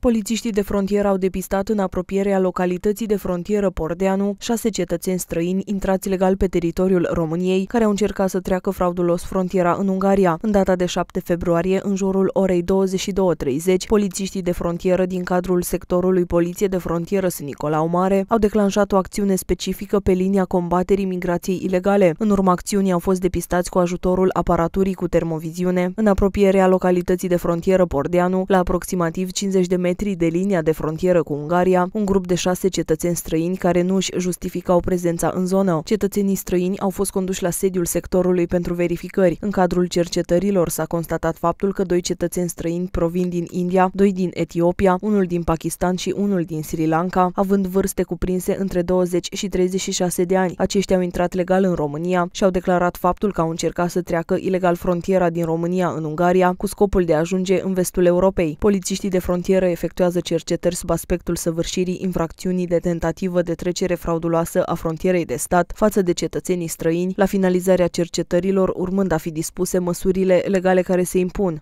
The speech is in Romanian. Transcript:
Polițiștii de frontieră au depistat în apropierea localității de frontieră Pordeanu șase cetățeni străini intrați legal pe teritoriul României, care au încercat să treacă fraudulos frontiera în Ungaria. În data de 7 februarie, în jurul orei 22.30, polițiștii de frontieră din cadrul sectorului Poliție de Frontieră St. Nicolau Mare au declanșat o acțiune specifică pe linia combaterii migrației ilegale. În urma acțiunii au fost depistați cu ajutorul aparaturii cu termoviziune în apropierea localității de frontieră Pordeanu, la aproximativ 50 de metri metri de linia de frontieră cu Ungaria, un grup de șase cetățeni străini care nu își justificau prezența în zonă. Cetățenii străini au fost conduși la sediul sectorului pentru verificări. În cadrul cercetărilor s-a constatat faptul că doi cetățeni străini provin din India, doi din Etiopia, unul din Pakistan și unul din Sri Lanka, având vârste cuprinse între 20 și 36 de ani. Aceștia au intrat legal în România și au declarat faptul că au încercat să treacă ilegal frontiera din România în Ungaria cu scopul de a ajunge în vestul Europei. Polițiștii de frontieră efectuează cercetări sub aspectul săvârșirii infracțiunii de tentativă de trecere frauduloasă a frontierei de stat față de cetățenii străini, la finalizarea cercetărilor urmând a fi dispuse măsurile legale care se impun.